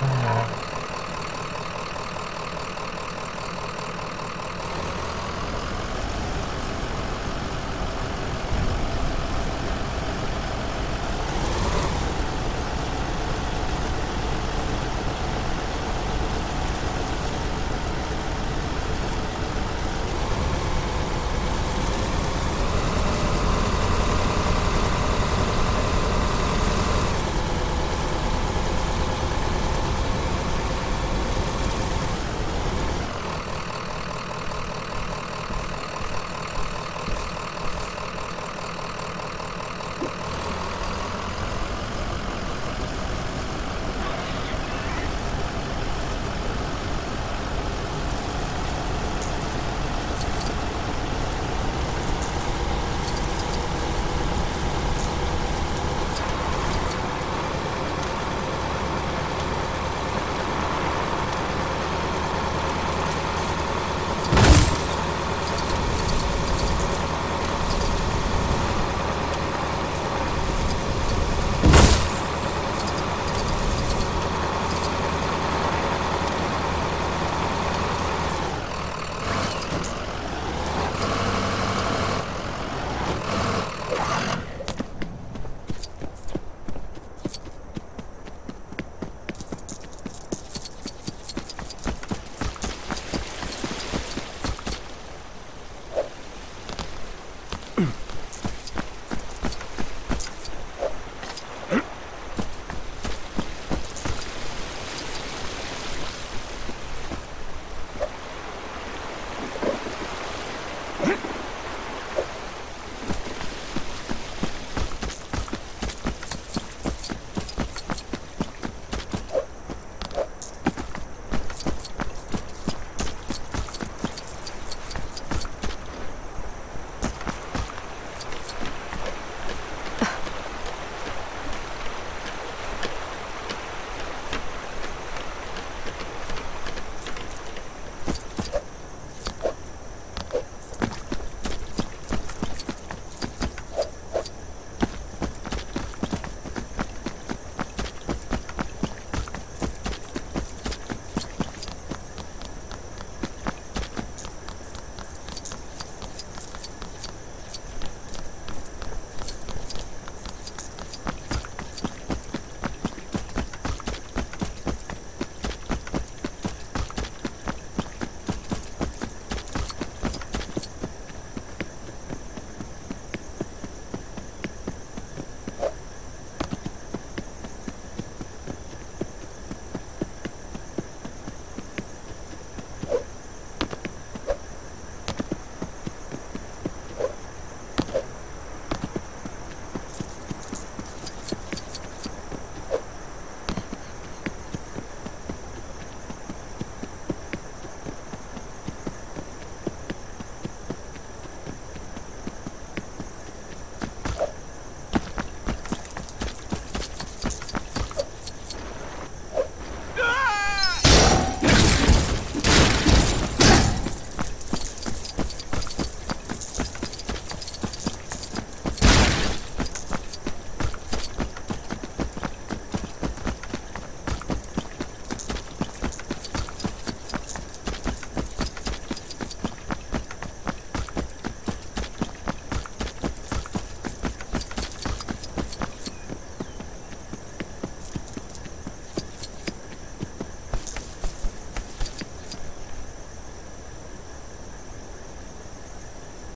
Uh.